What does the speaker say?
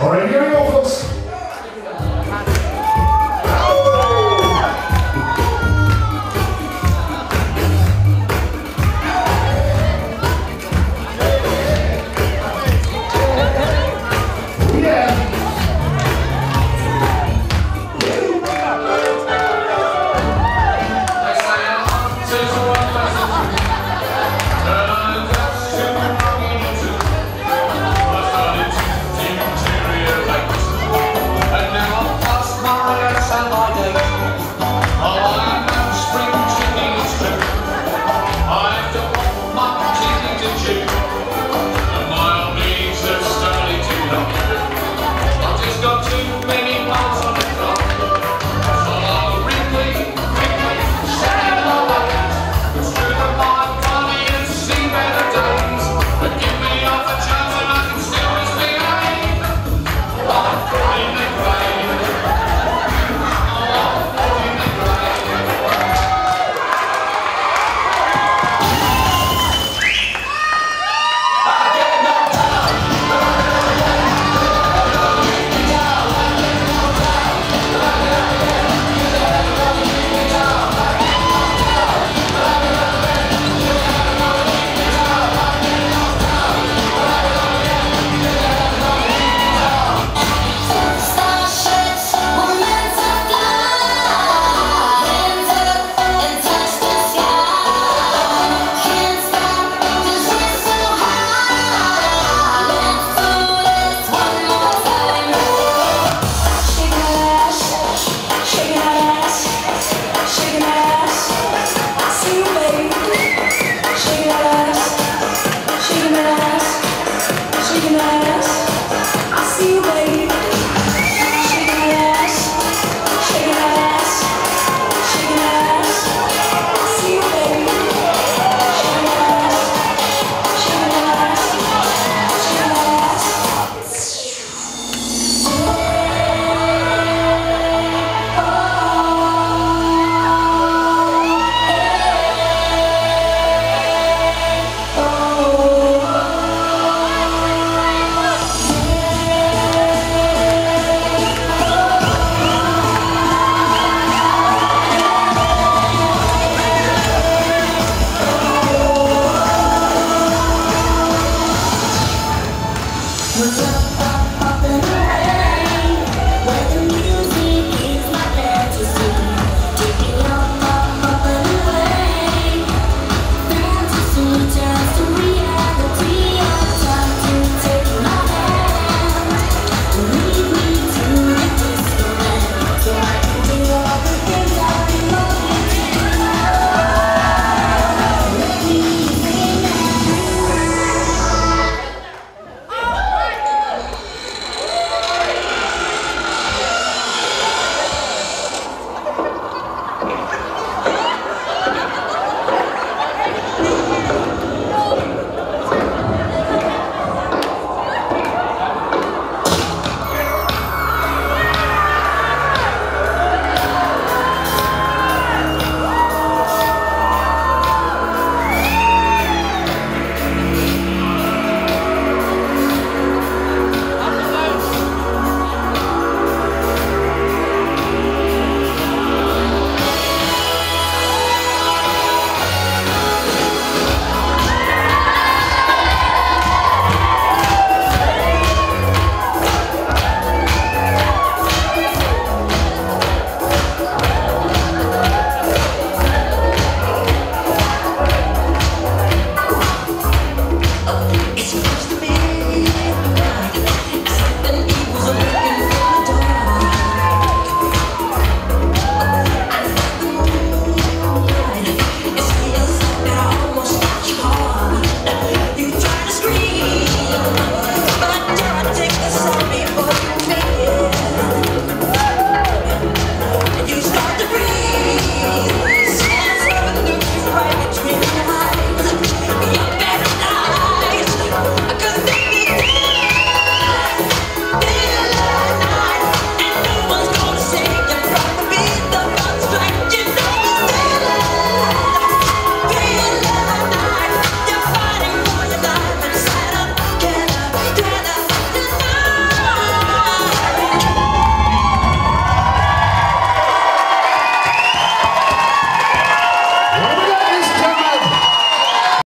All right, here we